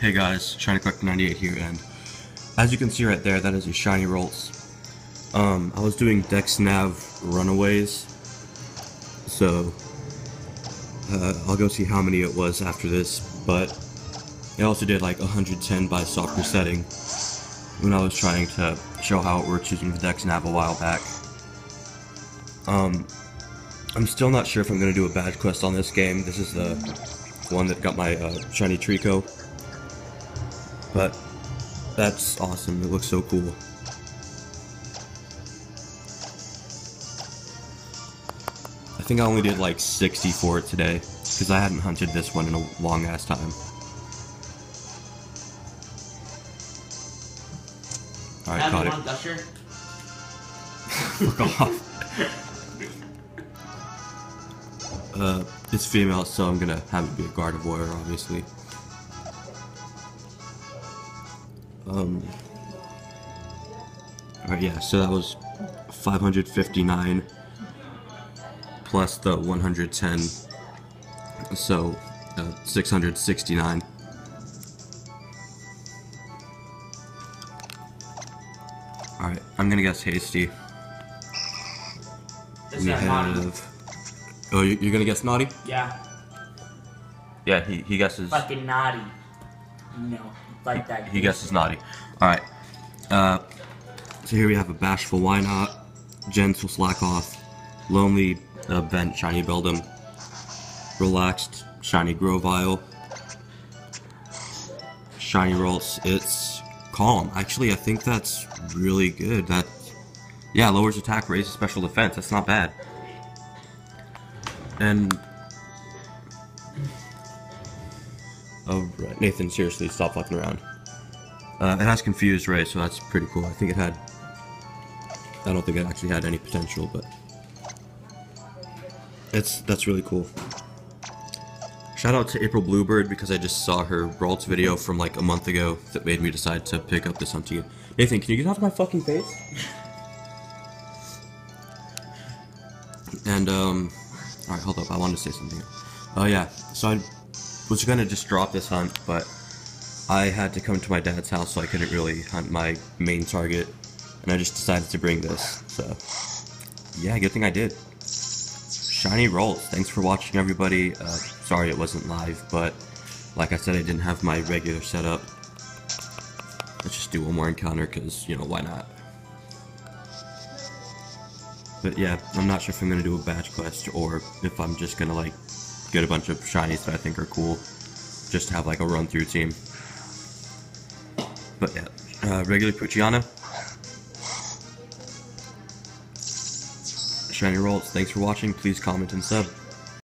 Hey guys, Shiny Collector 98 here, and as you can see right there, that is a Shiny Ralts. Um, I was doing Dex Nav Runaways, so uh, I'll go see how many it was after this, but I also did like 110 by soft resetting when I was trying to show how it works using the Dex Nav a while back. Um, I'm still not sure if I'm going to do a badge quest on this game. This is the one that got my uh, shiny Treecko. But that's awesome. It looks so cool. I think I only did like 60 for it today because I hadn't hunted this one in a long ass time. Alright, caught it. Fuck off. Uh, it's female, so I'm gonna have it be a Gardevoir, obviously. Um. Alright, yeah, so that was 559 plus the 110, so uh, 669. Alright, I'm gonna guess Hasty. Is We have. Oh, you- you're gonna guess Naughty? Yeah, Yeah, he, he guesses. fucking naughty. No, like that. He guesses Naughty. Alright. Uh, so here we have a Bashful Wynaut, Gentle Slakoth, Lonely uh, Vent Shiny Beldum, Relaxed Shiny Grovyle, Shiny Ralts. It's Calm. Actually, I think that's really good. That, yeah, lowers attack, raises special defense. That's not bad. And Oh, right. Nathan, seriously, stop fucking around. Uh, it has confused Ray, so that's pretty cool. I think it had. I don't think it actually had any potential, but it's that's really cool. Shout out to April Bluebird because I just saw her Ralts video from like a month ago that made me decide to pick up this hunting. Nathan, can you get out of my fucking face? And um, all right, hold up. I wanted to say something. Oh yeah, so I was gonna just drop this hunt, but I had to come to my dad's house, so I couldn't really hunt my main target, and I just decided to bring this. So, yeah, good thing I did. Shiny Ralts. Thanks for watching, everybody. Uh, sorry it wasn't live, but like I said, I didn't have my regular setup. Let's just do one more encounter, cause you know why not. But yeah, I'm not sure if I'm gonna do a badge quest or if I'm just gonna like get a bunch of shinies that I think are cool, just to have like a run through team. But yeah, uh, regular Poochyena. Shiny Ralts. Thanks for watching. Please comment and sub.